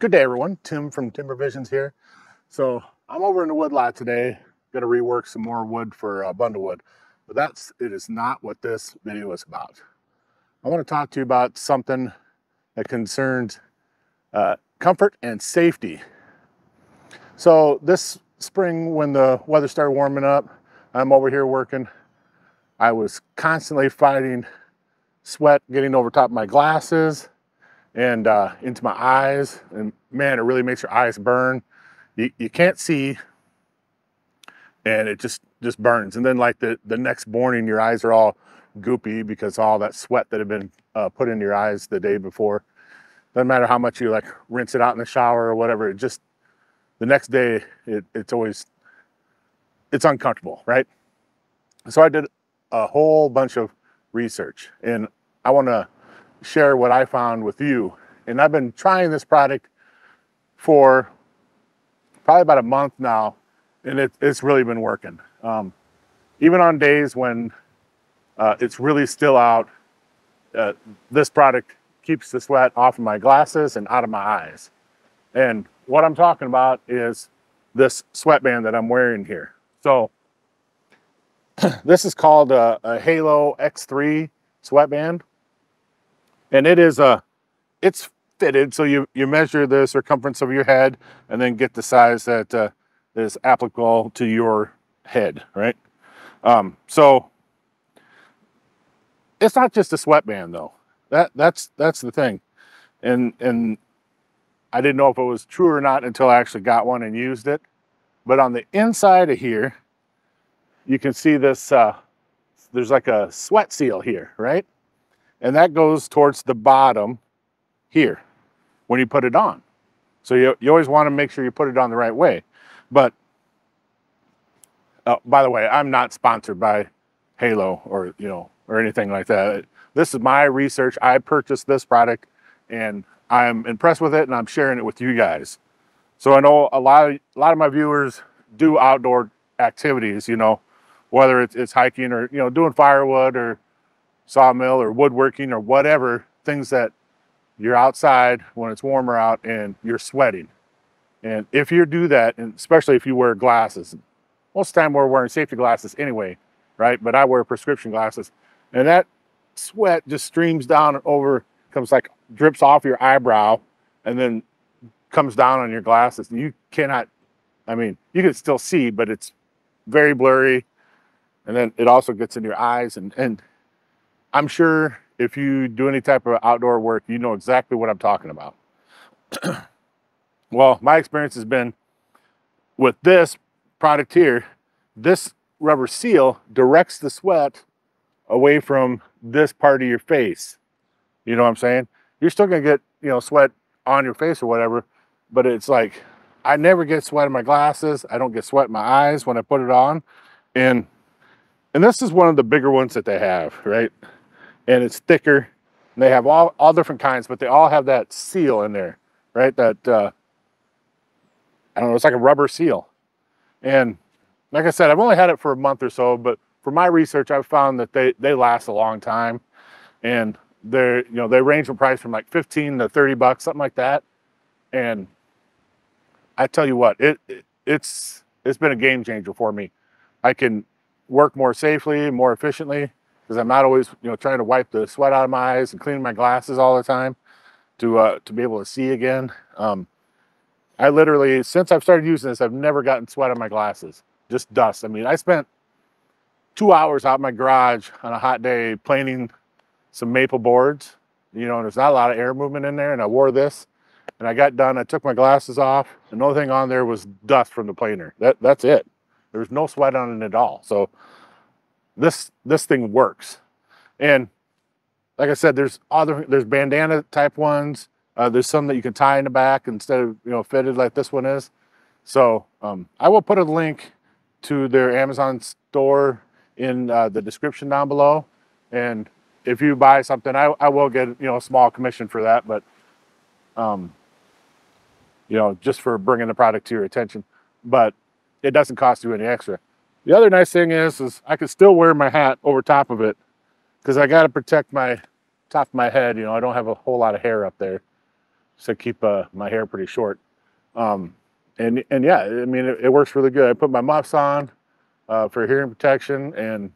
Good day, everyone. Tim from Timber Visions here. So I'm over in the wood lot today. Going to rework some more wood for uh, bundle wood, but that's it is not what this video is about. I want to talk to you about something that concerns uh, comfort and safety. So this spring, when the weather started warming up, I'm over here working. I was constantly fighting sweat getting over top of my glasses and uh, into my eyes. And man, it really makes your eyes burn. You, you can't see and it just, just burns. And then like the, the next morning, your eyes are all goopy because all that sweat that had been uh, put in your eyes the day before. Doesn't matter how much you like rinse it out in the shower or whatever. It just, the next day, it, it's always, it's uncomfortable, right? So I did a whole bunch of research and I want to share what I found with you. And I've been trying this product for probably about a month now, and it, it's really been working. Um, even on days when uh, it's really still out, uh, this product keeps the sweat off of my glasses and out of my eyes. And what I'm talking about is this sweatband that I'm wearing here. So this is called a, a Halo X3 sweatband and it is a, it's fitted. So you, you measure the circumference of your head and then get the size that uh, is applicable to your head, right? Um, so it's not just a sweatband though. That that's that's the thing, and and I didn't know if it was true or not until I actually got one and used it. But on the inside of here, you can see this. Uh, there's like a sweat seal here, right? And that goes towards the bottom here when you put it on. So you, you always want to make sure you put it on the right way. But uh, by the way, I'm not sponsored by Halo or, you know, or anything like that. This is my research. I purchased this product and I'm impressed with it and I'm sharing it with you guys. So I know a lot of, a lot of my viewers do outdoor activities, you know, whether it's, it's hiking or, you know, doing firewood or sawmill or woodworking or whatever, things that you're outside when it's warmer out and you're sweating. And if you do that, and especially if you wear glasses, most of the time we're wearing safety glasses anyway, right? But I wear prescription glasses and that sweat just streams down over, comes like drips off your eyebrow and then comes down on your glasses. You cannot, I mean, you can still see, but it's very blurry. And then it also gets in your eyes and, and I'm sure if you do any type of outdoor work, you know exactly what I'm talking about. well, my experience has been with this product here, this rubber seal directs the sweat away from this part of your face. You know what I'm saying? You're still gonna get, you know, sweat on your face or whatever, but it's like, I never get sweat in my glasses. I don't get sweat in my eyes when I put it on. And, and this is one of the bigger ones that they have, right? And it's thicker. And they have all, all different kinds, but they all have that seal in there, right? That, uh, I don't know, it's like a rubber seal. And like I said, I've only had it for a month or so, but for my research, I've found that they, they last a long time. And they're, you know, they range in price from like 15 to 30 bucks, something like that. And I tell you what, it, it it's, it's been a game changer for me. I can work more safely, more efficiently because I'm not always, you know, trying to wipe the sweat out of my eyes and clean my glasses all the time to uh, to be able to see again. Um, I literally, since I've started using this, I've never gotten sweat on my glasses, just dust. I mean, I spent two hours out in my garage on a hot day planing some maple boards. You know, and there's not a lot of air movement in there, and I wore this. And I got done. I took my glasses off. And the only thing on there was dust from the planer. That that's it. There was no sweat on it at all. So this this thing works. And like I said, there's other there's bandana type ones. Uh, there's some that you can tie in the back instead of you know fitted like this one is. So um, I will put a link to their Amazon store in uh, the description down below. And if you buy something, I, I will get you know a small commission for that, but um, you know just for bringing the product to your attention. But it doesn't cost you any extra. The other nice thing is, is I can still wear my hat over top of it because I got to protect my top of my head. You know, I don't have a whole lot of hair up there. so I keep uh, my hair pretty short. Um, and and yeah, I mean it, it works really good. I put my muffs on uh, for hearing protection, and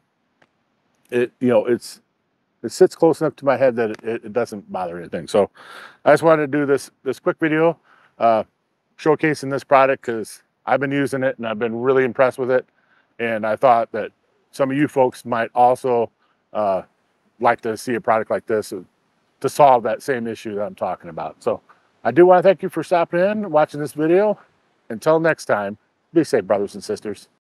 it you know it's it sits close enough to my head that it, it, doesn't bother anything. So I just wanted to do this this quick video uh, showcasing this product because I've been using it and I've been really impressed with it, and I thought that some of you folks might also uh, like to see a product like this to solve that same issue that I'm talking about. So I do want to thank you for stopping in, watching this video. Until next time, be safe, brothers and sisters.